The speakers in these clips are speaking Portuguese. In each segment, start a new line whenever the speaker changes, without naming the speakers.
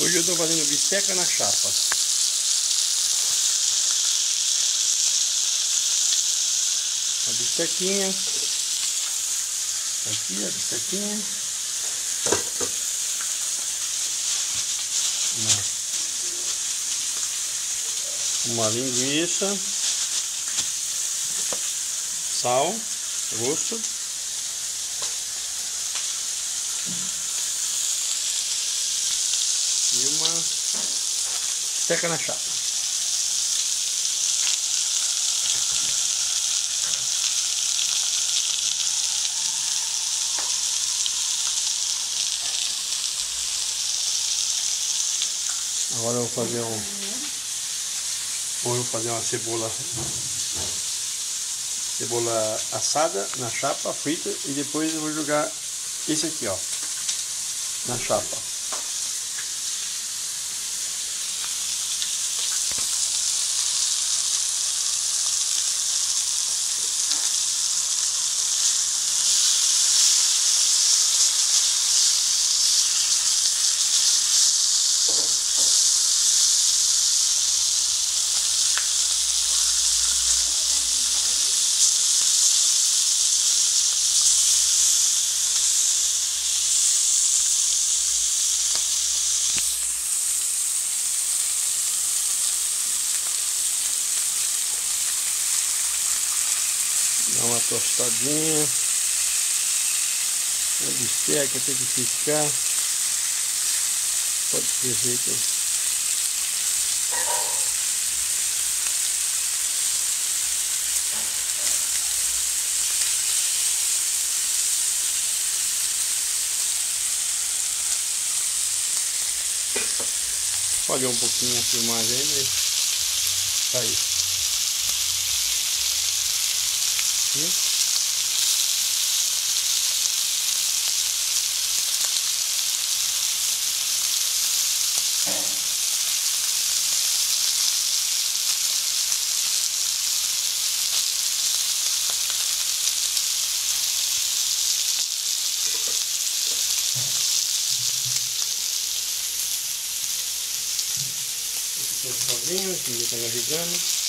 Hoje eu estou fazendo bisteca na chapa. A bistequinha. Aqui a bistequinha. Uma, uma linguiça. Sal, gosto. e uma teca na chapa. Agora eu vou fazer um. Vou fazer uma cebola. Cebola assada na chapa, frita, e depois eu vou jogar esse aqui, ó, na chapa. Dá uma tostadinha. A bisteca tem que ficar. Pode ser jeito. Falhou um pouquinho a filmagem aí, mas tá aí. Viu? Estou sozinho, ninguém está me ajudando.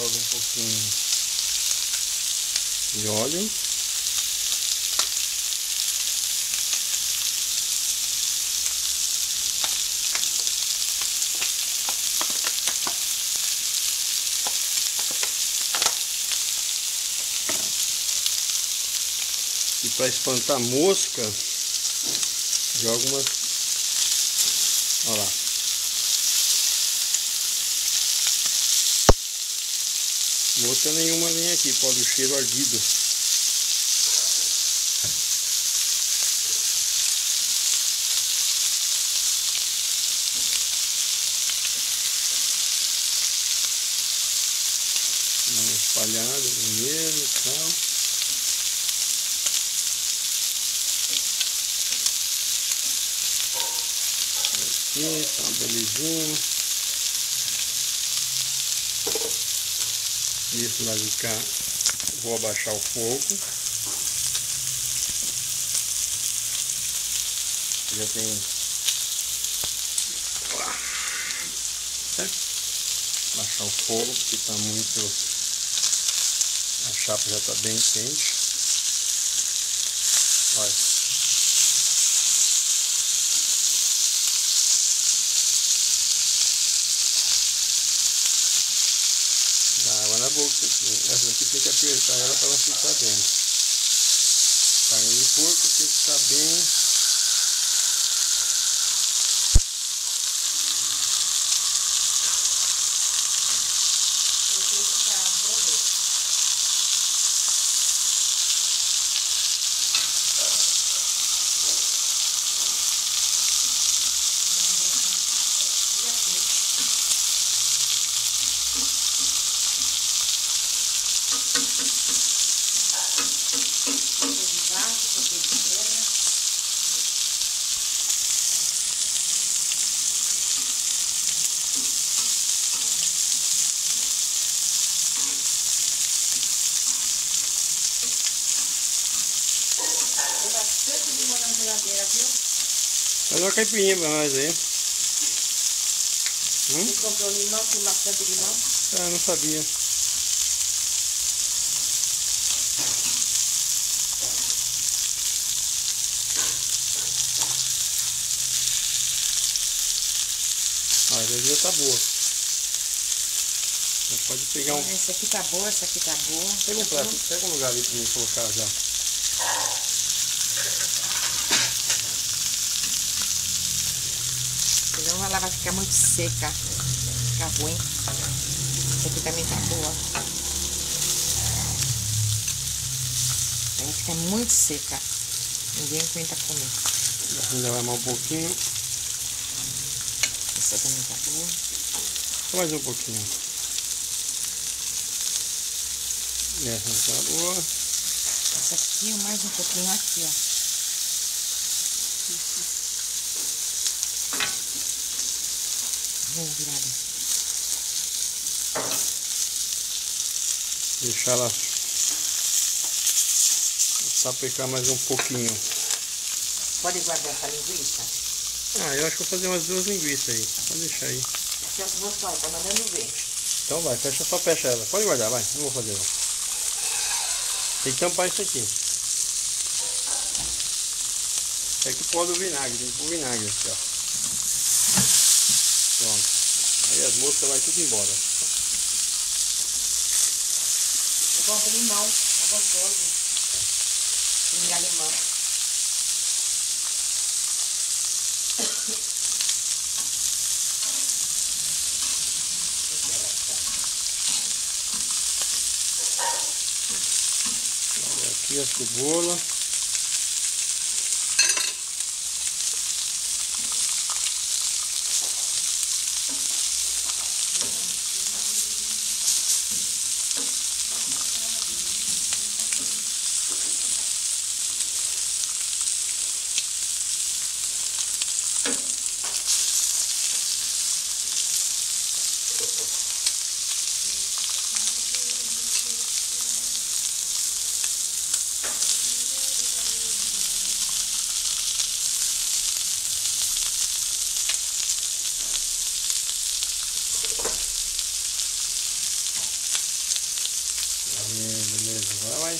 Joga um pouquinho de óleo. E para espantar mosca, joga umas. Olha lá. Mosca nenhuma vem aqui, pode o cheiro ardido. Espalhada primeiro e tal. Aqui, tá uma belezinha. Isso vai ficar. Vou abaixar o fogo. Já tem. Baixar o fogo porque está muito. A chapa já está bem quente. Olha. Daqui tem que apertar ela para ela ficar bem. Carne de porco tem que estar bem. Faz uma caipirinha pra nós aí. Hum?
Você comprou limão com bastante limão?
Ah, não sabia. Ah, a já tá boa. Você pode pegar um.
Essa aqui tá boa, essa aqui tá boa.
Pega um prato, pega um lugar ali pra mim colocar já.
Senão ela vai ficar muito seca. Ficar ruim. Essa aqui também tá boa. Ela fica muito seca. Ninguém aguenta comer.
Ainda vai mais um pouquinho.
Tá boa.
Só mais um pouquinho. Essa não tá boa.
Essa aqui, mais um pouquinho aqui, ó. Vamos virar.
Deixar ela sapecar mais um pouquinho.
Pode guardar essa linguiça?
Ah, eu acho que vou fazer umas duas linguiças aí. Pode deixar aí.
Mostrou, tá mandando ver.
Então vai, fecha, só fecha ela. Pode guardar, vai. Não vou fazer não. Tem que tampar isso aqui. É que pode o vinagre, tem que pôr o vinagre aqui, ó. Pronto. Aí as moscas vai tudo embora.
Eu gosto de limão, é gostoso. Virar limão.
Aqui a cebola. Aí, beleza, vai.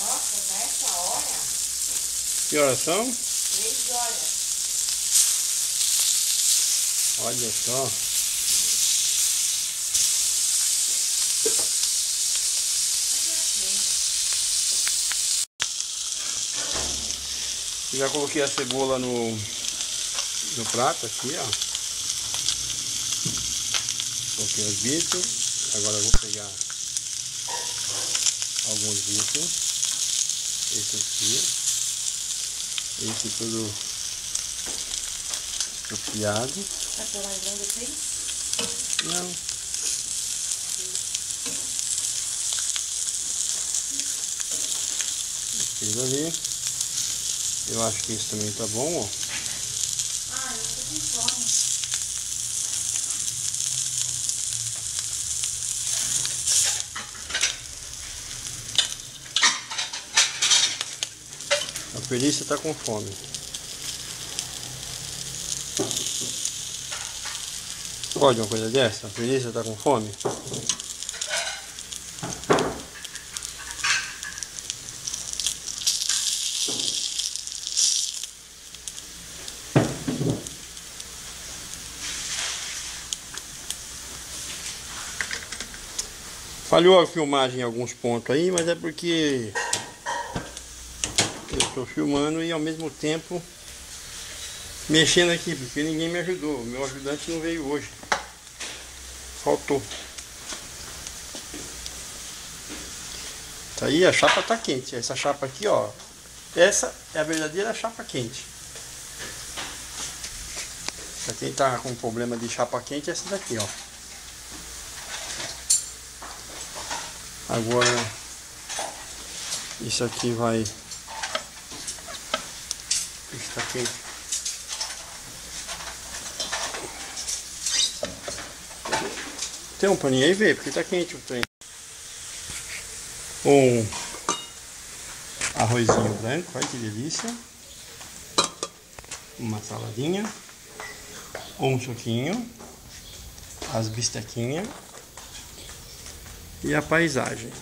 Nossa, nessa hora,
Que horas são?
três horas.
Olha só. Já coloquei a cebola no, no prato aqui, ó. Coloquei os bichos. Agora eu vou pegar alguns bichos. Esse aqui. Esse tudo estupiado.
Tá polarizando assim?
Não. Aquilo ali. Eu acho que isso também tá bom, ó.
Ah, eu tô com fome.
A perícia tá com fome. Pode uma coisa dessa? A perícia tá com fome? Falhou a filmagem em alguns pontos aí, mas é porque estou filmando e ao mesmo tempo mexendo aqui, porque ninguém me ajudou. Meu ajudante não veio hoje. Faltou. Tá aí, a chapa tá quente. Essa chapa aqui, ó. Essa é a verdadeira chapa quente. Pra quem tá com problema de chapa quente, é essa daqui, ó. Agora, isso aqui vai Está quente. Tem um paninho aí, vê, porque tá quente o trem. Um arrozinho branco, olha que delícia. Uma saladinha. Um suquinho. As bistequinhas. E a paisagem.